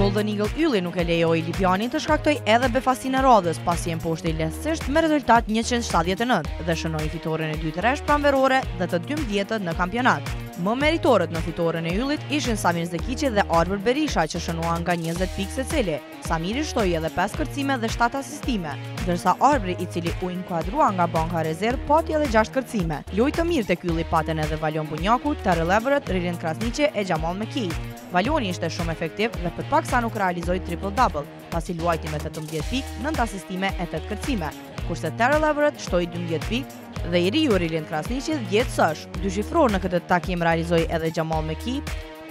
Golden Eagle Ylli nuk e lejoi Lipjanin të shkaktojë edhe befasinë e radhës pasi e mposhti lehtësisht me rezultat 179 dhe shënoi fitoren e dytë rresht pranverore dhe të dymbëdhjetën në kampionat. Më meritorët në fitoren e Yllit ishin Samir Zekiqi dhe Arbër Berisha që shënuan nga 20 pikë secili. Samiri shtoi edhe pesë kërcime dhe shtatë asistime, ndërsa Arbri i cili u inkuadrua nga banka rezervë pati edhe gjashtë kërcime. Lojë të mirë tek Ylli patën edhe Valon Bunjaku, Terrell Everett, Rilin Krasniqi e Jamal McKee. Valoni ishte shumë efektiv dhe për pak sa nuk realizoi triple-double, pasi luajti me tetëmbëdhjetë pikë, nëntë asistime e tetë kërcime, kurse Terrell Everett shtoi dymbëdhjetë pikë, dhe i riu Rilin Krasniqi dhjetë sosh, dyshifror në këtë takim realizoi edhe Jamal McKee.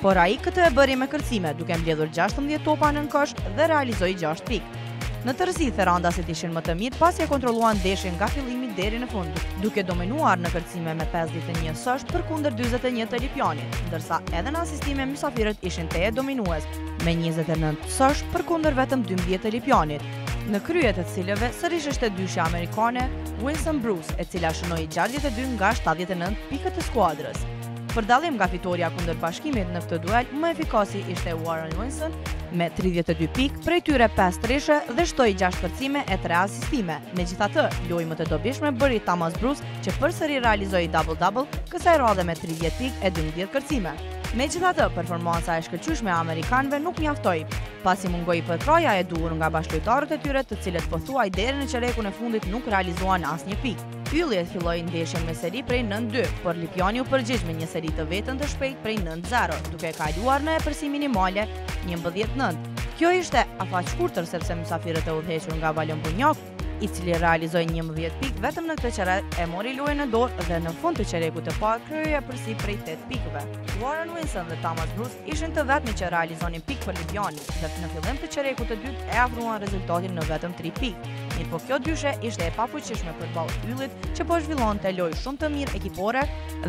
Por ai këtë e bëri me kërcime, duke mbledhur gjashtëmbëdhjetë topa nën kosh dhe realizoi gjashtë pikë. Në tërësi, therandasit ishin më të mirë pasi e kontrolluan ndeshjen nga fillimi deri në fund, duke dominuar në kërcime me pesëdhjetë e një sosh përkundër dyzet e një të Lipjanit, ndërsa edhe në asistime mysafirët ishin tejet dominues, me njëzet e nëntë sosh përkundër vetëm dymbëdhjetë të Lipjanit, në krye të cilëve sërish ishte dyshja amerikane, Winson Bruce, e cila shënoi gjashtëdhjetë e dy nga shtatëdhjetë e nëntë pikët e skuadrës. Për dallim nga fitorja kundër Bashkimit në këtë duel, më efikasi ishte Warren Winson me 32 pikë, prej tyre 5 treshe dhe shtoi 6 kërcime e 3 asistime. Megjithatë, lojë më të dobishme bëri Thomas Bruce që përsëri realizoi double-double, kësaj radhe me 30 pikë e 12 kërcime. Megjithatë, performanca e shkëlqyeshme e amerikanëve nuk mjaftoi, pasi mungoi përkrahja e duhur nga bashkëlojtarët e tyre të cilët pothuaj deri në çerekun e fundit nuk realizuan asnjë pikë. Ylli e filloi ndeshjen me seri prej 9-2, por Lipjani u përgjigj me një seri të vetën të shpejtë prej 9-0, duke e kaluar në epërsi minimale 11-9. Kjo ishte afatshkurtër sepse mysafirët e udhëhequr nga Valon Bunjaku, i cili realizoi 11 pikë vetëm në këtë çerek, e mori lojën në dorë dhe në fund të çerekut të parë krijoi epërsi prej 8 pikëve. Warren Winson dhe Thomas Bruce Ishin të vetmit që realizonin pikë për Lipjanin dhe në fillim të çerekut të dytë e afruan rezultatin në vetëm 3 pikë. Mirëpo kjo dyshe ishte e pafuqishme përballë Yllit që po zhvillonte lojë shumë të mirë ekipore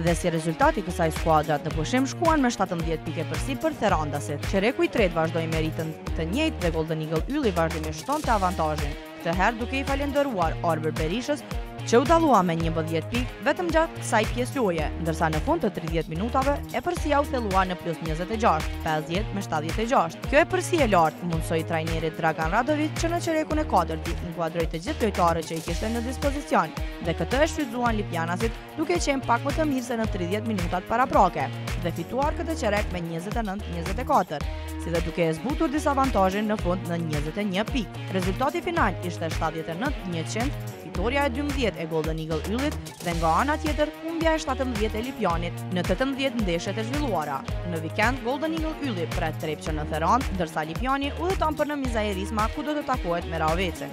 dhe si rezultat i kësaj skuadrat në pushim shkuan me 17 pikë epërsi për therandasit. Çereku i tretë vazhdoi me ritëm të njëjtë dhe Golden Eagle Ylli vazhdimisht shtonte avantazhin. këtë herë duke i falënderuar Arbër Berishës që u dallua me 11 pikë vetëm gjatë kësaj pjese loje, ndërsa në fund të 30 minutave epërsia u thellua në plus 26, 50 me 76. Kjo epërsi e lartë i mundësoi trajnerit Dragan Radoviç që në çerekun e katërt t'i inkuadrojë të gjithë lojtarët që i kishte në dispozicion dhe këtë e shfrytëzuan lipjanasit duke qenë pak më të mirë se në 30 minutat paraprake dhe fituar këtë çerek me 29-24, si dhe duke e zbutur disavantazhin në fund në 21 pikë. Rezultati final ishte 79-100, fitorja e 12 e Golden Eagle Yllit dhe nga ana tjetër humbja e 17 e Lipjanit në 18 ndeshjet e zhvilluara. Në vikend Golden Eagle Ylli pret Trepçën në Therandë, ndërsa Lipjani udhëton për në Mizair Isma ku do të takohet me Rahovecin.